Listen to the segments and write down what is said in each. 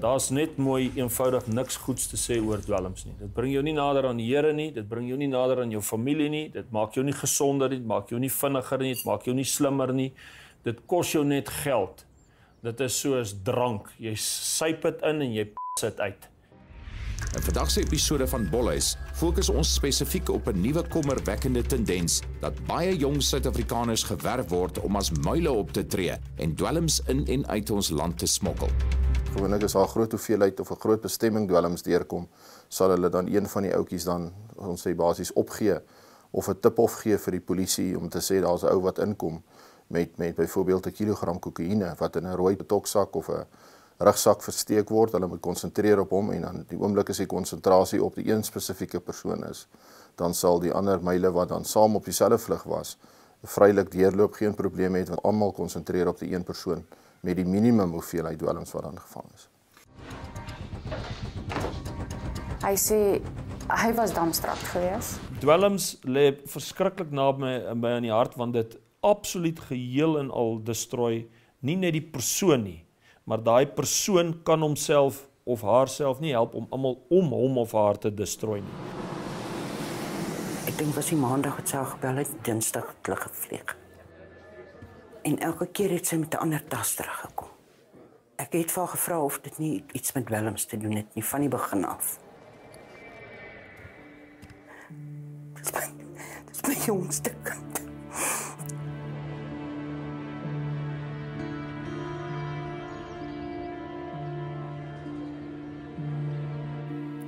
Daar's net mooi eenvoudig niks goeds te sê oor dwelms nie. Dit bring jou nie nader aan die Here nie, dit bring jou nie nader aan jou familie nie, dit maak jou nie gesonder nie, dit maak jou nie vinniger nie, dit maak jou nie slimmer nie. Dit kos jou net geld. Dit is soos drank. Jy syp dit in en jy sit uit. In vandag se episode van Bolhuis fokus ons spesifiek op 'n nuwe kommerwekkende tendens dat baie jong Suid-Afrikaners gewerf word om as muile op te tree en dwelms in en uit ons land te smokkel. Gewoonlik as daar 'n groot hoeveelheid of 'n groot bestemming dwelms deurkom, sal hulle dan een van die ouetjies dan ons sê basies opgee of 'n tip of gee vir die polisie om te sê daar's 'n ou wat inkom met met byvoorbeeld 'n kilogram kokaine wat in 'n rooi betoksak of 'n rugsak versteek word. Hulle moet konsentreer op hom en dan die oomblik as die konsentrasie op die een spesifieke persoon is, dan sal die ander myle wat dan saam op dieselfde vlug was, vrylik deurloop, geen probleme het want almal konsentreer op die een persoon met die minimum hoeveelheid dwelms wat dan gevang is. Hy sê hy was damstrak geweest. Dwelms lê verskriklik naby my, my aan die hart want dit absoluut geheel en al destrooi nie net die persoon nie, maar daai persoon kan homself of haarself nie help om almal om hom of haar te destrooi nie. Ek dink was die maandag het sy al gebel het, dinsdag het hulle gevlieg. En elke keer het sy met 'n ander tas teruggekom. Ek het vir haar gevra of dit nie iets met Willems te doen het nie van die begin af. Dis my, my jongste kind.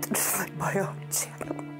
Dit is my baie hartseer.